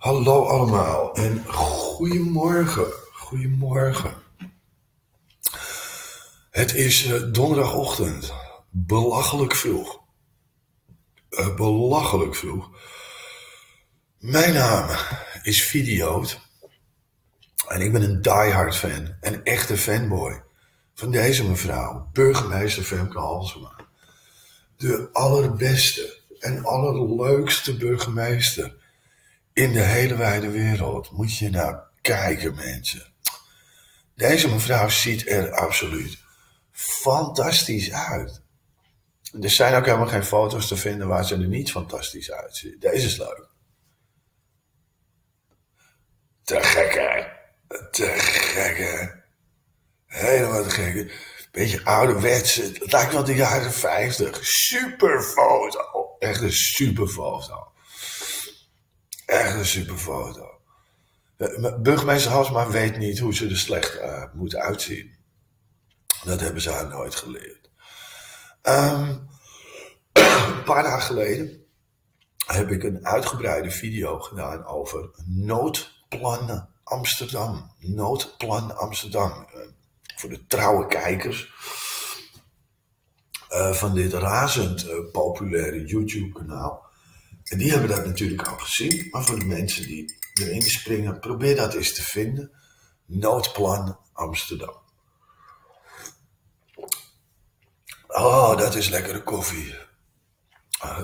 Hallo allemaal en goedemorgen. Goedemorgen. Het is eh, donderdagochtend. Belachelijk vroeg. Eh, belachelijk vroeg. Mijn naam is Videoot. En ik ben een diehard fan. Een echte fanboy. Van deze mevrouw, burgemeester Femke Halsema. De allerbeste en allerleukste burgemeester in de hele wijde wereld. Moet je nou kijken, mensen. Deze mevrouw ziet er absoluut fantastisch uit. Er zijn ook helemaal geen foto's te vinden waar ze er niet fantastisch uitziet. Deze is leuk. Te gek, hè? Te gek, hè? Helemaal te gek. Beetje ouderwets. Het lijkt wel de jaren 50. Super foto. Echt een super foto. Echt een super foto. Burgemeester Hasma weet niet hoe ze er slecht uh, moet uitzien. Dat hebben ze haar nooit geleerd. Um, een paar dagen geleden heb ik een uitgebreide video gedaan over noodplan Amsterdam. Noodplan Amsterdam. Uh, voor de trouwe kijkers van dit razend populaire YouTube-kanaal. En die hebben dat natuurlijk al gezien. Maar voor de mensen die erin springen, probeer dat eens te vinden. Noodplan Amsterdam. Oh, dat is lekkere koffie.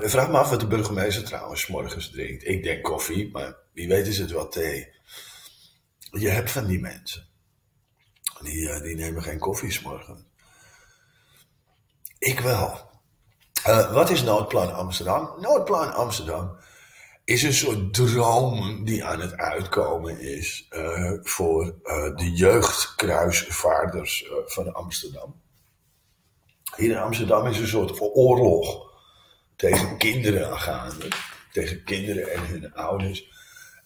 Ik vraag me af wat de burgemeester trouwens morgens drinkt. Ik denk koffie, maar wie weet is het wel thee. Je hebt van die mensen. Die, uh, die nemen geen koffie morgen. Ik wel. Uh, wat is Noodplan Amsterdam? Noodplan Amsterdam is een soort droom die aan het uitkomen is uh, voor uh, de jeugdkruisvaarders van Amsterdam. Hier in Amsterdam is een soort oorlog tegen kinderen gaande. Tegen kinderen en hun ouders.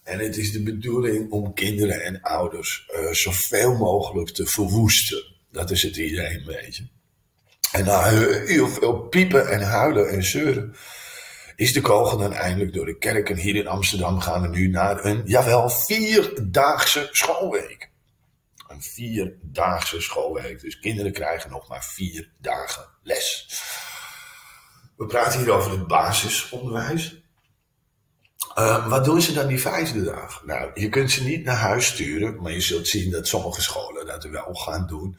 En het is de bedoeling om kinderen en ouders zoveel mogelijk te verwoesten. Dat is het idee een beetje. En na heel veel piepen en huilen en zeuren is de kogel dan eindelijk door de kerken hier in Amsterdam gaan we nu naar een, jawel, vierdaagse schoolweek. Een vierdaagse schoolweek. Dus kinderen krijgen nog maar vier dagen les. We praten hier over het basisonderwijs. Uh, wat doen ze dan die vijfde dag? Nou, je kunt ze niet naar huis sturen, maar je zult zien dat sommige scholen dat wel gaan doen.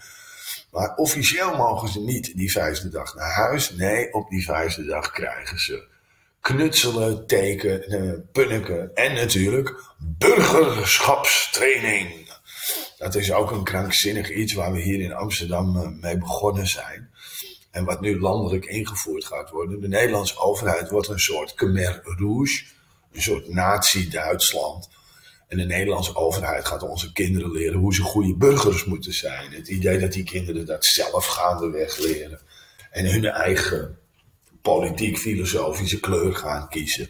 Maar officieel mogen ze niet die vijfde dag naar huis. Nee, op die vijfde dag krijgen ze knutselen, tekenen, punniken en natuurlijk burgerschapstraining. Dat is ook een krankzinnig iets waar we hier in Amsterdam eh, mee begonnen zijn. En wat nu landelijk ingevoerd gaat worden. De Nederlandse overheid wordt een soort Khmer Rouge, een soort nazi-Duitsland. En de Nederlandse overheid gaat onze kinderen leren hoe ze goede burgers moeten zijn. Het idee dat die kinderen dat zelf gaandeweg leren. En hun eigen politiek-filosofische kleur gaan kiezen.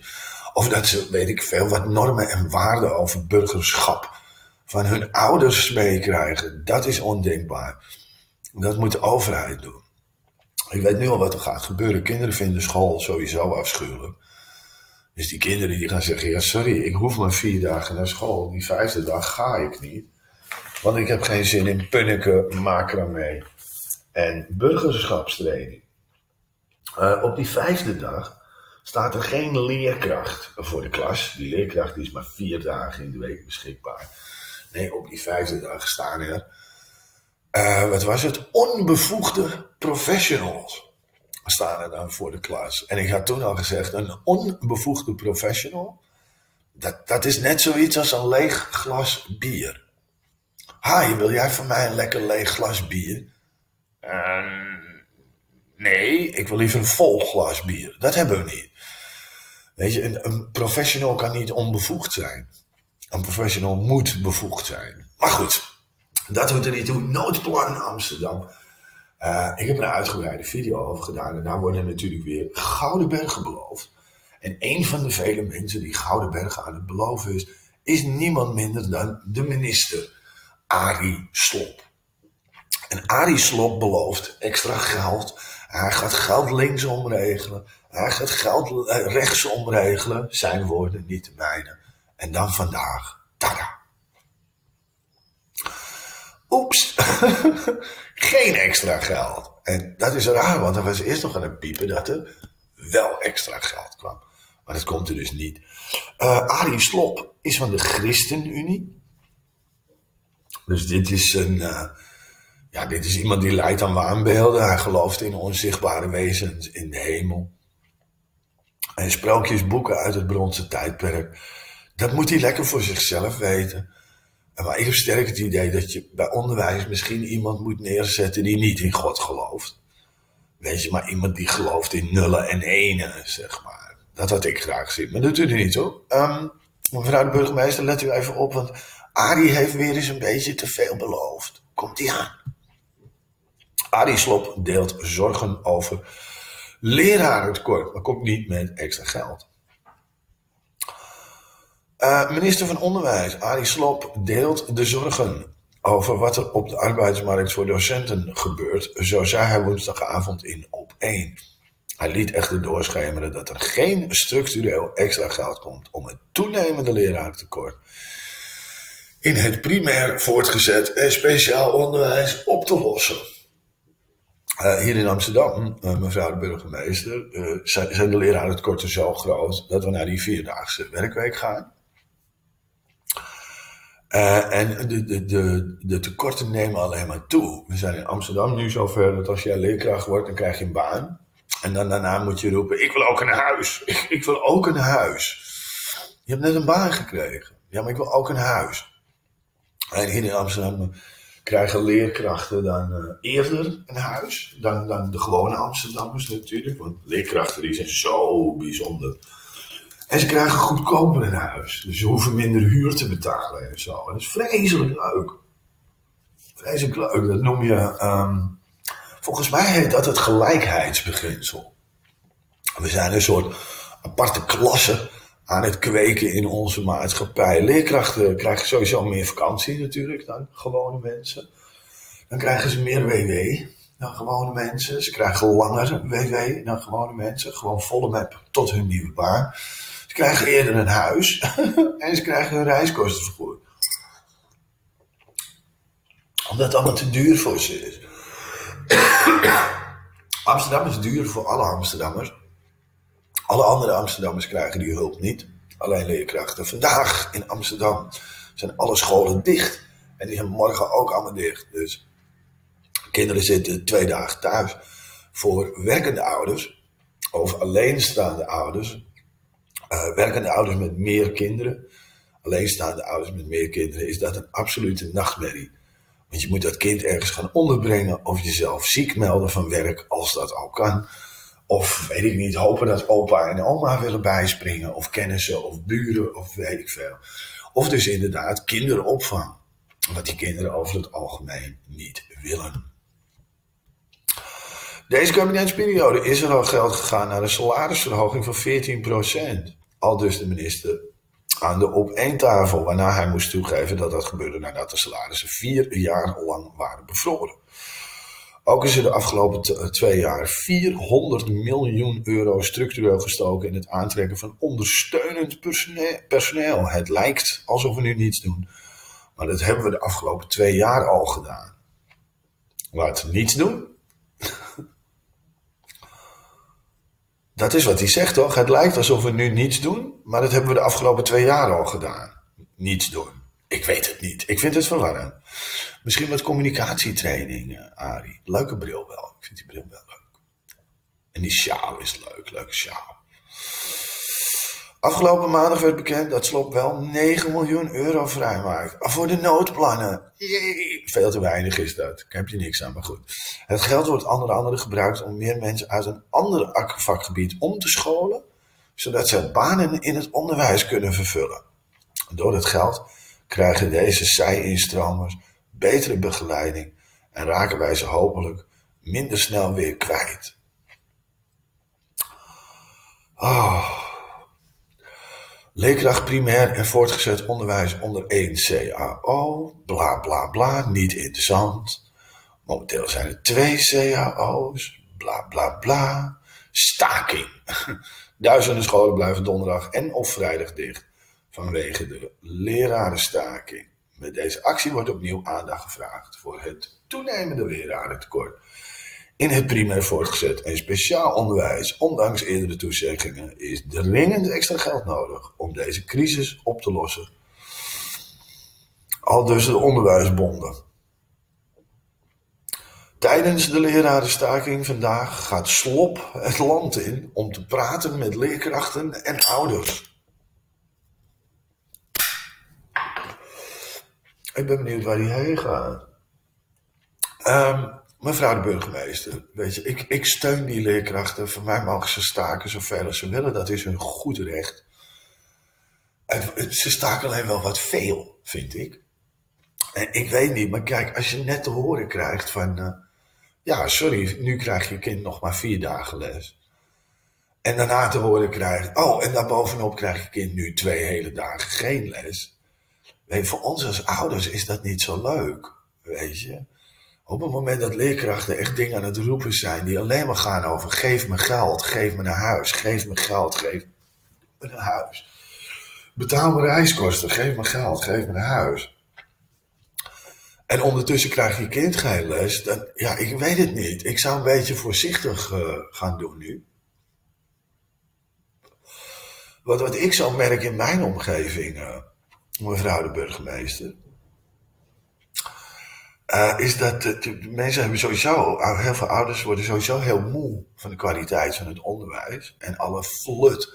Of dat ze, weet ik veel, wat normen en waarden over burgerschap van hun ouders meekrijgen. Dat is ondenkbaar. Dat moet de overheid doen. Ik weet nu al wat er gaat gebeuren. Kinderen vinden school sowieso afschuwelijk. Dus die kinderen die gaan zeggen, ja sorry, ik hoef maar vier dagen naar school. Die vijfde dag ga ik niet. Want ik heb geen zin in punniken, macramé en burgerschapstraining. Uh, op die vijfde dag staat er geen leerkracht voor de klas. Die leerkracht is maar vier dagen in de week beschikbaar. Nee, op die vijfde dag staan er, uh, wat was het, onbevoegde professionals staan er dan voor de klas. En ik had toen al gezegd, een onbevoegde professional, dat, dat is net zoiets als een leeg glas bier. Hi, wil jij van mij een lekker leeg glas bier? Uh, nee, ik wil liever een vol glas bier. Dat hebben we niet. Weet je, een, een professional kan niet onbevoegd zijn. Een professional moet bevoegd zijn. Maar goed, dat doet er niet toe. Noodplan Amsterdam. Uh, ik heb er een uitgebreide video over gedaan en daar worden natuurlijk weer gouden bergen beloofd. En een van de vele mensen die gouden bergen aan het beloven is, is niemand minder dan de minister Arie Slop. En Arie Slop belooft extra geld. Hij gaat geld linksom regelen. Hij gaat geld rechtsom regelen. Zijn woorden, niet de mijne. En dan vandaag, tada. Oeps, geen extra geld. En dat is raar, want er was eerst nog aan het piepen dat er wel extra geld kwam. Maar dat komt er dus niet. Uh, Arie Slop is van de ChristenUnie. Dus dit is een, uh, ja, dit is iemand die leidt aan waanbeelden. Hij gelooft in onzichtbare wezens in de hemel. En sprookjesboeken uit het bronzen tijdperk. Dat moet hij lekker voor zichzelf weten. Maar ik heb sterk het idee dat je bij onderwijs misschien iemand moet neerzetten die niet in God gelooft. Weet je, maar iemand die gelooft in nullen en enen, zeg maar. Dat had ik graag zien. Maar dat doet u niet hoor. Um, mevrouw de burgemeester, let u even op, want Arie heeft weer eens een beetje te veel beloofd. Komt hij aan? Arie Slop deelt zorgen over lerarentekort, maar komt niet met extra geld. Uh, minister van Onderwijs, Arie Slop, deelt de zorgen over wat er op de arbeidsmarkt voor docenten gebeurt. Zo zei hij woensdagavond in op 1. Hij liet echter doorschemeren dat er geen structureel extra geld komt om het toenemende lerarentekort in het primair voortgezet en speciaal onderwijs op te lossen. Uh, hier in Amsterdam, uh, mevrouw de burgemeester, zijn, de lerarentekorten zo groot dat we naar die vierdaagse werkweek gaan. En de, de, de, de tekorten nemen alleen maar toe. We zijn in Amsterdam nu zover dat als jij leerkracht wordt, dan krijg je een baan. En dan daarna moet je roepen, ik wil ook een huis. Ik, wil ook een huis. Je hebt net een baan gekregen. Ja, maar ik wil ook een huis. En hier in Amsterdam krijgen leerkrachten dan uh, eerder een huis dan, dan de gewone Amsterdammers natuurlijk. Want leerkrachten die zijn zo bijzonder. En ze krijgen goedkoper een huis. Dus ze hoeven minder huur te betalen en zo. En dat is vreselijk leuk. Vreselijk leuk. Dat noem je, um, volgens mij heet dat het gelijkheidsbeginsel. We zijn een soort aparte klasse aan het kweken in onze maatschappij. Leerkrachten krijgen sowieso meer vakantie natuurlijk dan gewone mensen. Dan krijgen ze meer WW dan gewone mensen. Ze krijgen langer WW dan gewone mensen. Gewoon volle map tot hun nieuwe baan. Ze krijgen eerder een huis en ze krijgen hun reiskosten vergoed. Omdat het allemaal te duur voor ze is. Amsterdam is duur voor alle Amsterdammers. Alle andere Amsterdammers krijgen die hulp niet. Alleen leerkrachten. Vandaag in Amsterdam zijn alle scholen dicht. En die zijn morgen ook allemaal dicht. Dus kinderen zitten twee dagen thuis. Voor werkende ouders, of alleenstaande ouders, uh, werkende ouders met meer kinderen, alleenstaande ouders met meer kinderen, is dat een absolute nachtmerrie. Want je moet dat kind ergens gaan onderbrengen of jezelf ziek melden van werk, als dat al kan. Of weet ik niet, hopen dat opa en oma willen bijspringen. Of kennissen of buren of weet ik veel. Of dus inderdaad kinderopvang. Wat die kinderen over het algemeen niet willen. Deze kabinetsperiode is er al geld gegaan naar een salarisverhoging van 14%. Al dus de minister aan de op één tafel, waarna hij moest toegeven dat dat gebeurde nadat de salarissen vier jaar lang waren bevroren. Ook is er de afgelopen twee jaar 400 miljoen euro structureel gestoken in het aantrekken van ondersteunend personeel. Het lijkt alsof we nu niets doen, maar dat hebben we de afgelopen twee jaar al gedaan. Wat niets doen? Dat is wat hij zegt toch? Het lijkt alsof we nu niets doen, maar dat hebben we de afgelopen twee jaar al gedaan. Niets doen. Ik weet het niet. Ik vind het verwarrend. Misschien wat communicatietraining, uh, Arie. Leuke bril wel. Ik vind die bril wel leuk. En die sjaal is leuk. Leuke sjaal. Afgelopen maandag werd bekend dat Slop wel 9 miljoen euro vrijmaakt. Voor de noodplannen. Jee. Veel te weinig is dat. Daar heb je niks aan, maar goed. Het geld wordt onder andere gebruikt om meer mensen uit een ander vakgebied om te scholen. Zodat ze banen in het onderwijs kunnen vervullen. Door het geld krijgen deze zij-instromers betere begeleiding en raken wij ze hopelijk minder snel weer kwijt. Oh. Leerkracht primair en voortgezet onderwijs onder 1 CAO, bla bla bla, niet interessant. Momenteel zijn er twee CAO's, bla bla bla. Staking. Duizenden scholen blijven donderdag en of vrijdag dicht vanwege de lerarenstaking. Met deze actie wordt opnieuw aandacht gevraagd voor het toenemende lerarentekort in het primair voortgezet en speciaal onderwijs. Ondanks eerdere toezeggingen is dringend extra geld nodig om deze crisis op te lossen. Al dus de onderwijsbonden. Tijdens de lerarenstaking vandaag gaat Slop het land in om te praten met leerkrachten en ouders. Ik ben benieuwd waar hij heen gaat. Um, mevrouw de burgemeester, weet je, ik, ik steun die leerkrachten. Voor mij mogen ze staken zoveel als ze willen. Dat is hun goed recht. En ze staken alleen wel wat veel, vind ik. En ik weet niet, maar kijk, als je net te horen krijgt van... Uh, ja, sorry, nu krijg je kind nog maar vier dagen les. En daarna te horen krijgt... Oh, en daarbovenop krijg je kind nu twee hele dagen geen les. Weet, voor ons als ouders is dat niet zo leuk, weet je. Op het moment dat leerkrachten echt dingen aan het roepen zijn die alleen maar gaan over geef me geld, geef me een huis, geef me geld, geef me een huis. Betaal me reiskosten, geef me geld, geef me een huis. En ondertussen krijg je kind geen les. Ja, ik weet het niet. Ik zou een beetje voorzichtig uh, gaan doen nu. Wat, wat ik zo merk in mijn omgeving, uh, mevrouw de burgemeester, uh, is dat de, de, mensen hebben sowieso, heel veel ouders worden sowieso heel moe van de kwaliteit van het onderwijs. En alle flut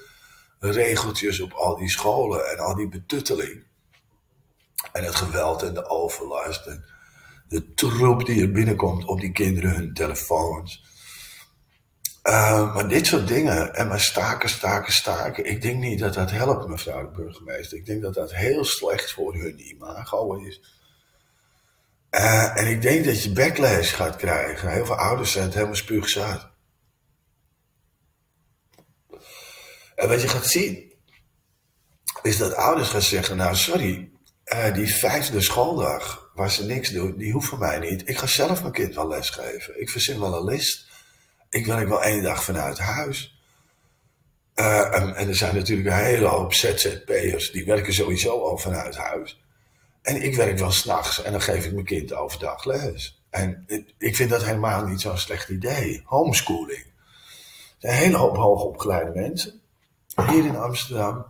regeltjes op al die scholen en al die betutteling. En het geweld en de overlast en de troep die er binnenkomt op die kinderen hun telefoons. Maar dit soort dingen, en maar staken, staken, staken. Ik denk niet dat dat helpt, mevrouw de burgemeester. Ik denk dat dat heel slecht voor hun imago is. Uh, en ik denk dat je backlash gaat krijgen. Heel veel ouders zijn het helemaal spuugzaad. En wat je gaat zien, is dat ouders gaan zeggen, nou sorry, uh, die vijfde schooldag waar ze niks doen, die hoeft voor mij niet. Ik ga zelf mijn kind wel lesgeven. Ik verzin wel een list. Ik werk wel één dag vanuit huis. Uh, en, en, er zijn natuurlijk een hele hoop ZZP'ers, die werken sowieso al vanuit huis. En ik werk wel s'nachts en dan geef ik mijn kind overdag les. En ik vind dat helemaal niet zo'n slecht idee. Homeschooling. Een hele hoop hoogopgeleide mensen hier in Amsterdam,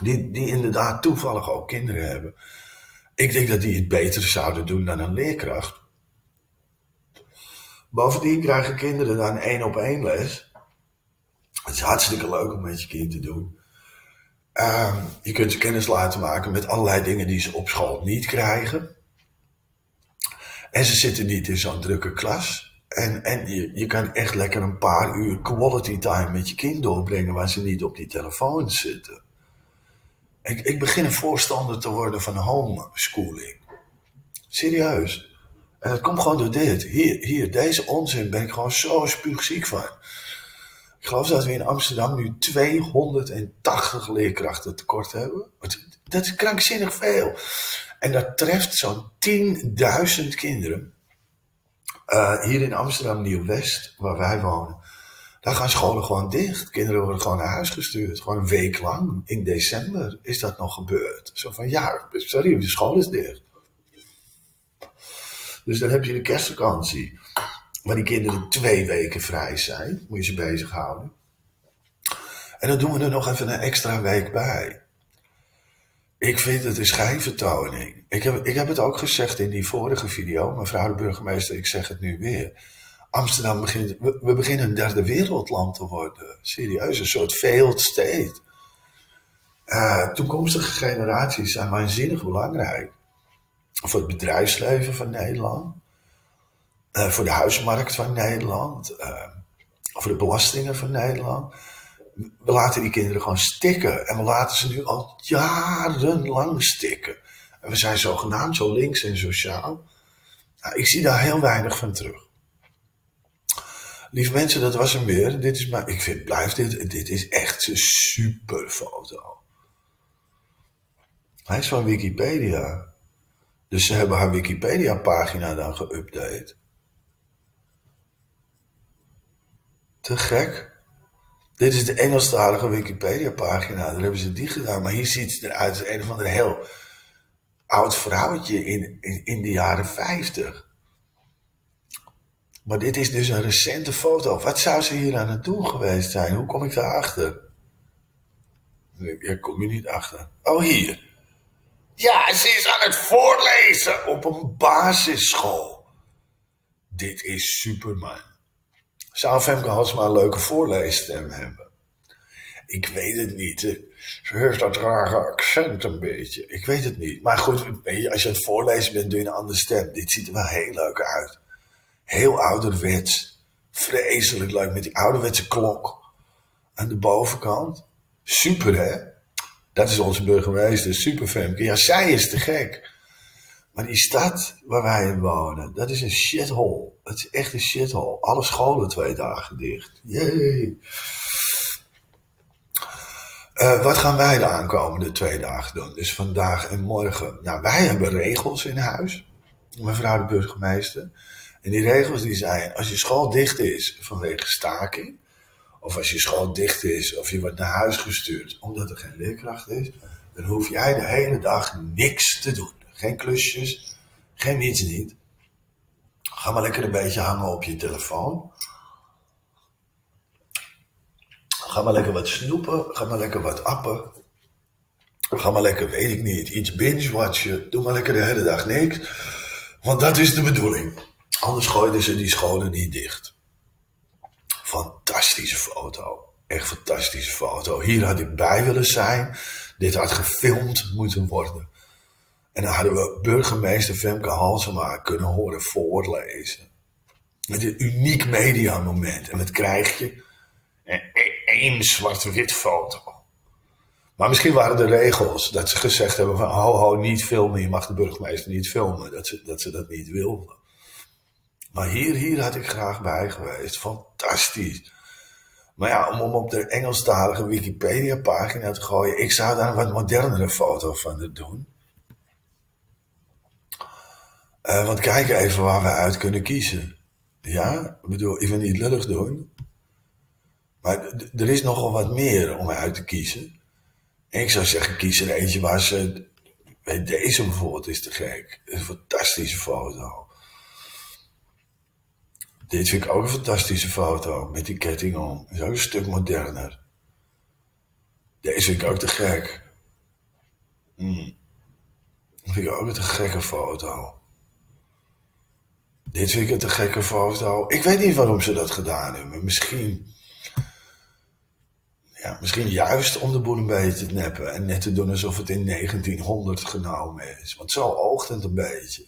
die, die inderdaad toevallig ook kinderen hebben. Ik denk dat die het beter zouden doen dan een leerkracht. Bovendien krijgen kinderen dan één op één les. Het is hartstikke leuk om met je kind te doen. Uh, je kunt ze kennis laten maken met allerlei dingen die ze op school niet krijgen. En ze zitten niet in zo'n drukke klas. En, en je, je kan echt lekker een paar uur quality time met je kind doorbrengen waar ze niet op die telefoon zitten. Ik, ik begin een voorstander te worden van homeschooling. Serieus. En dat komt gewoon door dit. Hier, hier, deze onzin ben ik gewoon zo spuugziek van. Geloof dat we in Amsterdam nu 280 leerkrachten tekort hebben. Dat is krankzinnig veel. En dat treft zo'n 10.000 kinderen. Uh, hier in Amsterdam Nieuw-West, waar wij wonen. Daar gaan scholen gewoon dicht. Kinderen worden gewoon naar huis gestuurd. Gewoon een week lang. In december is dat nog gebeurd. Zo van, ja, sorry, de school is dicht. Dus dan heb je de kerstvakantie. Waar die kinderen twee weken vrij zijn. Moet je ze bezighouden. En dan doen we er nog even een extra week bij. Ik vind het een schijnvertoning. Ik heb, ik heb het ook gezegd in die vorige video, mevrouw de burgemeester, ik zeg het nu weer. Amsterdam begint, we, beginnen een derde wereldland te worden. Serieus, een soort failed state. Uh, toekomstige generaties zijn waanzinnig belangrijk. Voor het bedrijfsleven van Nederland. Uh, voor de huismarkt van Nederland. Uh, voor de belastingen van Nederland we laten die kinderen gewoon stikken. En we laten ze nu al jarenlang stikken. En we zijn zogenaamd zo links en sociaal. Nou, ik zie daar heel weinig van terug. Lieve mensen, dat was hem weer. Dit is maar, ik vind, blijf dit, dit is echt een super foto. Hij is van Wikipedia. Dus ze hebben haar Wikipedia pagina dan geüpdate. Te gek. Dit is de Engelstalige Wikipedia-pagina. Daar hebben ze die gedaan. Maar hier ziet ze eruit als een of ander heel oud vrouwtje in, in, in de jaren 50. Maar dit is dus een recente foto. Wat zou ze hier aan het doen geweest zijn? Hoe kom ik daarachter? Ik kom je niet achter. Oh, hier. Ja, ze is aan het voorlezen op een basisschool. Dit is Superman. Zou Femke Halsma een leuke voorleesstem hebben? Ik weet het niet. Ze heeft dat rare accent een beetje. Ik weet het niet. Maar goed, als je aan het voorlezen bent, doe je een andere stem. Dit ziet er wel heel leuk uit. Heel ouderwets. Vreselijk leuk met die ouderwetse klok aan de bovenkant. Super, hè? Dat is onze burgemeester, super Femke. Ja, zij is te gek. Maar die stad waar wij in wonen, dat is een shithole. Het is echt een shithole. Alle scholen twee dagen dicht. Jee. Uh, wat gaan wij de aankomende twee dagen doen? Dus vandaag en morgen. Nou, wij hebben regels in huis. Mevrouw de burgemeester. En die regels die zijn, als je school dicht is vanwege staking, of als je school dicht is of je wordt naar huis gestuurd omdat er geen leerkracht is, dan hoef jij de hele dag niks te doen. Geen klusjes, geen niets niet. Ga maar lekker een beetje hangen op je telefoon. Ga maar lekker wat snoepen, ga maar lekker wat appen. Ga maar lekker, weet ik niet, iets binge-watchen. Doe maar lekker de hele dag niks. Want dat is de bedoeling. Anders gooiden ze die scholen niet dicht. Fantastische foto. Echt fantastische foto. Hier had ik bij willen zijn. Dit had gefilmd moeten worden. En dan hadden we burgemeester Femke Halsema kunnen horen voorlezen. Met een uniek mediamoment. En wat krijg je? Eén zwart-wit foto. Maar misschien waren de regels dat ze gezegd hebben van ho ho niet filmen, je mag de burgemeester niet filmen. Dat ze dat, niet wilden. Maar hier, hier had ik graag bij geweest. Fantastisch. Maar ja, om, om op de Engelstalige Wikipedia-pagina te gooien, ik zou daar een wat modernere foto van doen. Uh, want kijk even waar we uit kunnen kiezen. Ja, ik bedoel, ik wil niet lullig doen. Maar er is nogal wat meer om uit te kiezen. En ik zou zeggen, kies er eentje waar ze... Deze bijvoorbeeld is te gek. Een fantastische foto. Dit vind ik ook een fantastische foto. Met die ketting om. Is ook een stuk moderner. Deze vind ik ook te gek. Hmm. Vind ik ook een te gekke foto. Dit vind ik een gekke foto. Ik weet niet waarom ze dat gedaan hebben. Misschien... Ja, misschien juist om de boel een beetje te neppen. En net te doen alsof het in 1900 genomen is. Want zo oogt het een beetje.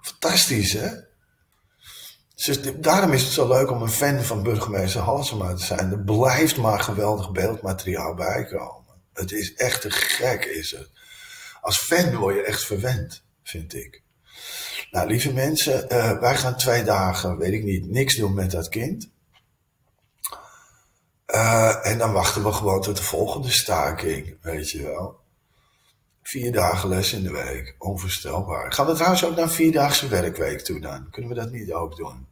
Fantastisch, hè? Daarom is het zo leuk om een fan van burgemeester Halsema te zijn. Er blijft maar geweldig beeldmateriaal bijkomen. Het is echt te gek, is het. Als fan word je echt verwend, vind ik. Nou, lieve mensen, uh, wij gaan twee dagen, weet ik niet, niks doen met dat kind. Uh, en dan wachten we gewoon tot de volgende staking, weet je wel. Vier dagen les in de week. Onvoorstelbaar. Gaan we trouwens ook naar een vierdaagse werkweek toe dan? Kunnen we dat niet ook doen?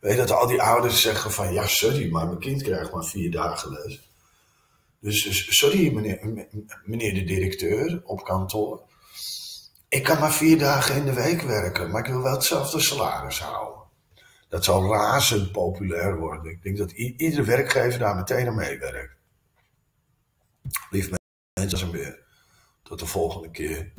Weet dat al die ouders zeggen van... Ja, sorry, maar mijn kind krijgt maar vier dagen les. Dus, dus sorry, meneer, meneer de directeur op kantoor. Ik kan maar vier dagen in de week werken, maar ik wil wel hetzelfde salaris houden. Dat zal razend populair worden. Ik denk dat iedere werkgever daar meteen aan meewerkt. Lief mensen, een weer. Tot de volgende keer.